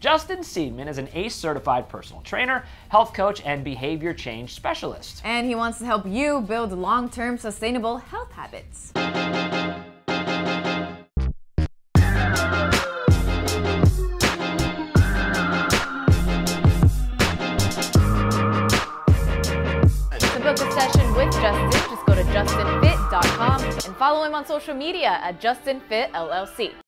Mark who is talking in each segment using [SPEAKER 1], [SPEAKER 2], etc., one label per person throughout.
[SPEAKER 1] Justin Seedman is an ACE certified personal trainer, health coach, and behavior change specialist.
[SPEAKER 2] And he wants to help you build long term sustainable health habits. To book a session with Justin, just go to justinfit.com and follow him on social media at justinfitllc.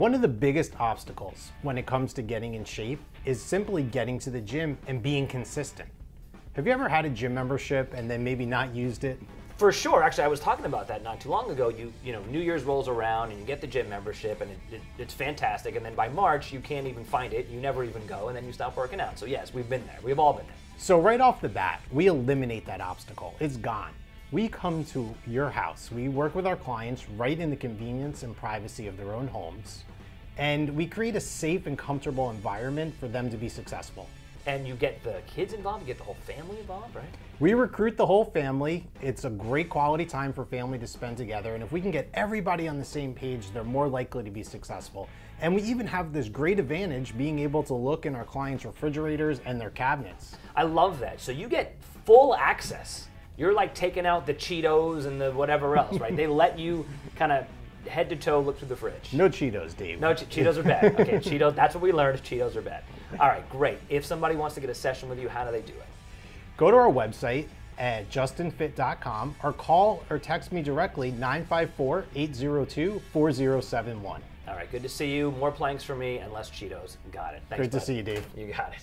[SPEAKER 3] One of the biggest obstacles when it comes to getting in shape is simply getting to the gym and being consistent. Have you ever had a gym membership and then maybe not used it?
[SPEAKER 1] For sure. Actually, I was talking about that not too long ago. You, you know, New Year's rolls around and you get the gym membership, and it, it, it's fantastic. And then by March, you can't even find it. You never even go, and then you stop working out. So yes, we've been there. We've all been there.
[SPEAKER 3] So right off the bat, we eliminate that obstacle. It's gone. We come to your house. We work with our clients right in the convenience and privacy of their own homes. And we create a safe and comfortable environment for them to be successful.
[SPEAKER 1] And you get the kids involved. You get the whole family involved, right?
[SPEAKER 3] We recruit the whole family. It's a great quality time for family to spend together. And if we can get everybody on the same page, they're more likely to be successful. And we even have this great advantage being able to look in our clients' refrigerators and their cabinets.
[SPEAKER 1] I love that. So you get full access. You're like taking out the Cheetos and the whatever else, right? they let you kind of head to toe look through the fridge.
[SPEAKER 3] No Cheetos, Dave.
[SPEAKER 1] No, che- Cheetos are bad. Okay, Cheetos. That's what we learned. Cheetos are bad. All right, great. If somebody wants to get a session with you, how do they do it?
[SPEAKER 3] Go to our website at justinfit.com or call or text me directly 954 802 4071.
[SPEAKER 1] All right, good to see you. More planks for me and less Cheetos. Got it. Thanks,
[SPEAKER 3] Great to
[SPEAKER 1] bud.
[SPEAKER 3] see you, Dave.
[SPEAKER 1] You got it.